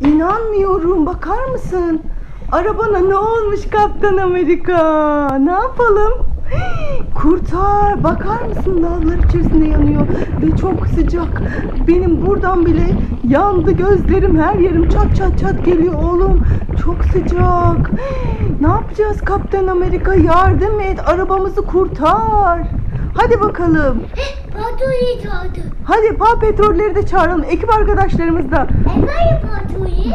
İnanmıyorum bakar mısın? Arabana ne olmuş Kaptan Amerika? Ne yapalım? Kurtar bakar mısın lavlar içerisinde yanıyor ve çok sıcak. Benim buradan bile yandı gözlerim her yerim çat çat çat geliyor oğlum. Çok sıcak. Ne yapacağız Kaptan Amerika yardım et arabamızı kurtar. Hadi bakalım. Patlayı çağırdı. Hadi Paw Petrolleri de çağıralım. Ekip arkadaşlarımız da. Efendim patlayı?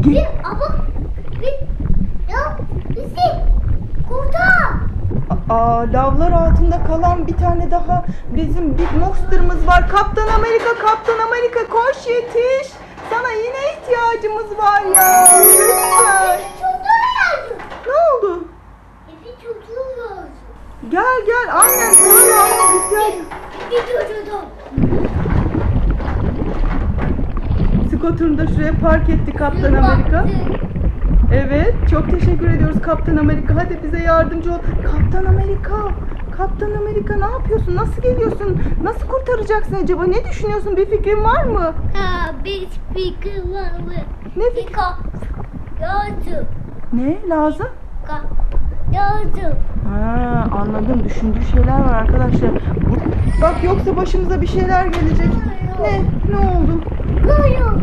Ge- Bir ama bir ya bizi kurtar. Aa, lavlar altında kalan bir tane daha bizim Big Monster'ımız var. Kaptan Amerika, Kaptan Amerika koş yetiş. Sana yine ihtiyacımız var ya. Lütfen. Da şuraya park etti Kaptan Amerika. Evet, çok teşekkür ediyoruz Kaptan Amerika. Hadi bize yardımcı ol. Kaptan Amerika, Kaptan Amerika ne yapıyorsun? Nasıl geliyorsun? Nasıl kurtaracaksın acaba? Ne düşünüyorsun? Bir fikrin var mı? Ha bir speaker var mı? Ne fikri? lazım. Ne lazım? Lazım. Ha, anladım. Düşündüğü şeyler var arkadaşlar. Bak yoksa başımıza bir şeyler gelecek. Ne? Ne oldu? Koyun.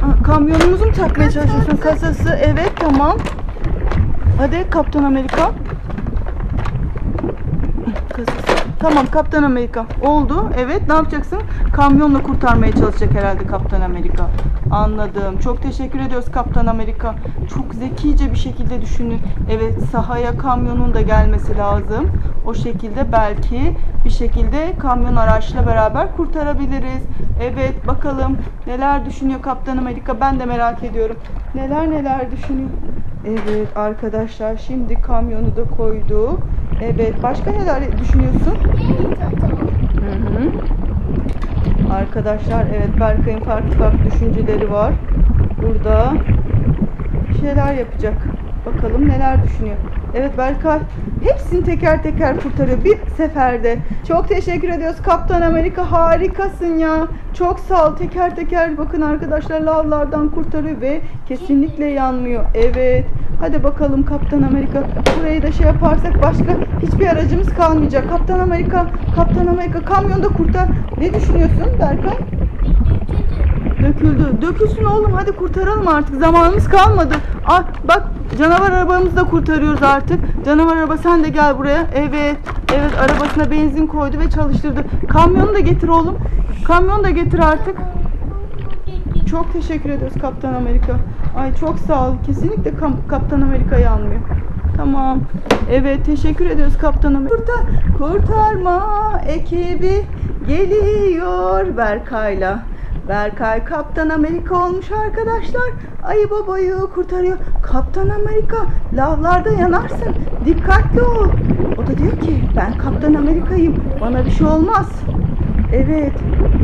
Ha, kamyonumuzu mu takmaya çalışıyorsun? Kasası. Evet, tamam. Hadi Kaptan Amerika. Kasası. Tamam Kaptan Amerika. Oldu. Evet ne yapacaksın? Kamyonla kurtarmaya çalışacak herhalde Kaptan Amerika. Anladım. Çok teşekkür ediyoruz Kaptan Amerika. Çok zekice bir şekilde düşünün. Evet sahaya kamyonun da gelmesi lazım. O şekilde belki bir şekilde kamyon araçla beraber kurtarabiliriz. Evet bakalım neler düşünüyor Kaptan Amerika. Ben de merak ediyorum. Neler neler düşünüyor. Evet arkadaşlar şimdi kamyonu da koydu. Evet başka neler düşünüyorsun? Hı hı. Arkadaşlar evet Berkay'ın farklı farklı düşünceleri var. Burada şeyler yapacak. Bakalım neler düşünüyor. Evet Berkay hepsini teker teker kurtarıyor bir seferde. Çok teşekkür ediyoruz Kaptan Amerika harikasın ya. Çok sağ ol teker teker bakın arkadaşlar lavlardan kurtarıyor ve kesinlikle yanmıyor. Evet hadi bakalım Kaptan Amerika burayı da şey yaparsak başka hiçbir aracımız kalmayacak. Kaptan Amerika Kaptan Amerika kamyonda kurtar. Ne düşünüyorsun Berkay? Döküldü. Dökülsün oğlum hadi kurtaralım artık. Zamanımız kalmadı. Ah bak canavar arabamızı da kurtarıyoruz artık. Canavar araba sen de gel buraya. Evet. Evet arabasına benzin koydu ve çalıştırdı. Kamyonu da getir oğlum. Kamyon da getir artık. Çok teşekkür ediyoruz Kaptan Amerika. Ay çok sağ ol. Kesinlikle Kam- Kaptan Amerika'yı almıyor. Tamam. Evet teşekkür ediyoruz Kaptan Amerika. Kurtar, kurtarma ekibi geliyor Berkay'la. Berkay Kaptan Amerika olmuş arkadaşlar. Ayı babayı kurtarıyor. Kaptan Amerika lavlarda yanarsın. Dikkatli ol. O da diyor ki ben Kaptan Amerika'yım. Bana bir şey olmaz. Evet.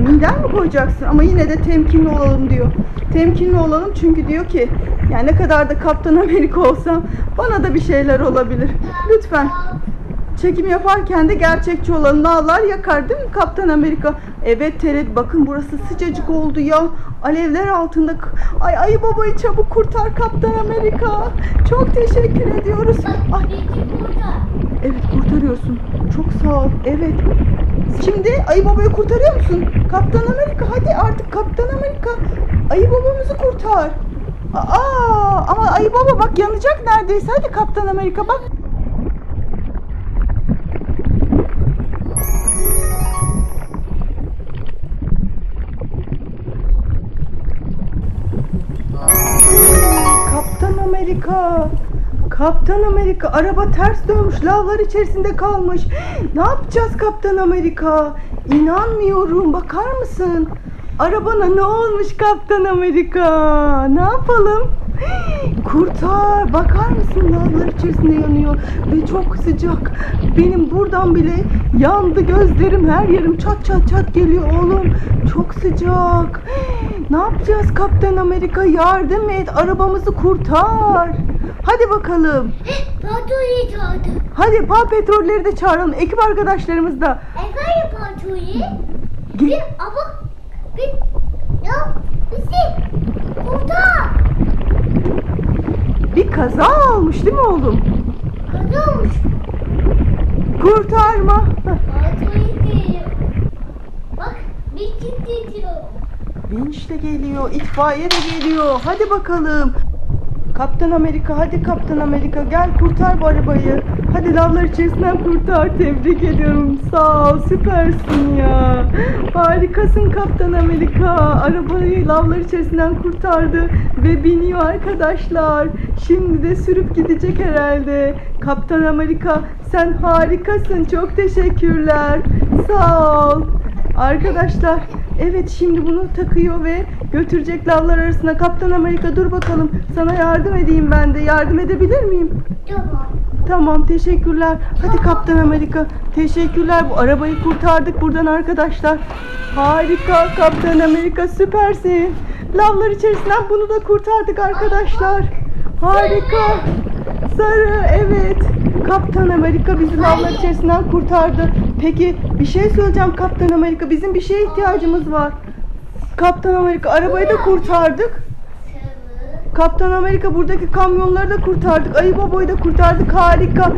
Minder mi koyacaksın? Ama yine de temkinli olalım diyor. Temkinli olalım çünkü diyor ki yani ne kadar da Kaptan Amerika olsam bana da bir şeyler olabilir. Lütfen çekim yaparken de gerçekçi olalım. Nallar yakar değil mi Kaptan Amerika? Evet Teret bakın burası sıcacık oldu ya. Alevler altında. Ay ayı babayı çabuk kurtar Kaptan Amerika. Çok teşekkür ediyoruz. Ay, Evet kurtarıyorsun. Çok sağ ol. Evet. Şimdi ayı babayı kurtarıyor musun? Kaptan Amerika hadi artık Kaptan Amerika. Ayı babamızı kurtar. Aa ama ayı baba bak yanacak neredeyse. Hadi Kaptan Amerika bak. Kaptan Amerika araba ters dönmüş lavlar içerisinde kalmış. Ne yapacağız Kaptan Amerika? İnanmıyorum bakar mısın? Arabana ne olmuş Kaptan Amerika? Ne yapalım? Kurtar bakar mısın lavlar içerisinde yanıyor ve çok sıcak. Benim buradan bile yandı gözlerim her yerim çat çat çat geliyor oğlum. Çok sıcak. Ne yapacağız Kaptan Amerika yardım et arabamızı kurtar. Hadi bakalım. Patlayı çağırdı. Hadi Paw Petrolleri de çağıralım. Ekip arkadaşlarımız da. Efendim? Ge- Bir ama bir ya bizi kurtar. kaza olmuş değil mi oğlum? Kazanmış. Kurtarma. Heh, Patoyu geliyor. Bak bisiklet gidiyor. Vinç de geliyor, itfaiye de geliyor. Hadi bakalım. Kaptan Amerika, hadi Kaptan Amerika gel kurtar bu arabayı. Hadi lavlar içerisinden kurtar. Tebrik ediyorum. Sağ ol, süpersin ya. Harikasın Kaptan Amerika. Arabayı lavlar içerisinden kurtardı ve biniyor arkadaşlar. Şimdi de sürüp gidecek herhalde. Kaptan Amerika sen harikasın. Çok teşekkürler. Sağ ol. Arkadaşlar evet şimdi bunu takıyor ve götürecek lavlar arasına. Kaptan Amerika dur bakalım sana yardım edeyim ben de. Yardım edebilir miyim? Tamam. Tamam teşekkürler. Hadi Kaptan Amerika. Teşekkürler. Bu arabayı kurtardık buradan arkadaşlar. Harika Kaptan Amerika süpersin. Lavlar içerisinden bunu da kurtardık arkadaşlar. Harika. Sarı evet. Kaptan Amerika bizi lavlar içerisinden kurtardı. Peki bir şey söyleyeceğim Kaptan Amerika. Bizim bir şeye ihtiyacımız var. Kaptan Amerika arabayı da kurtardık. Kaptan Amerika buradaki kamyonları da kurtardık. Ayı babayı da kurtardık. Harika.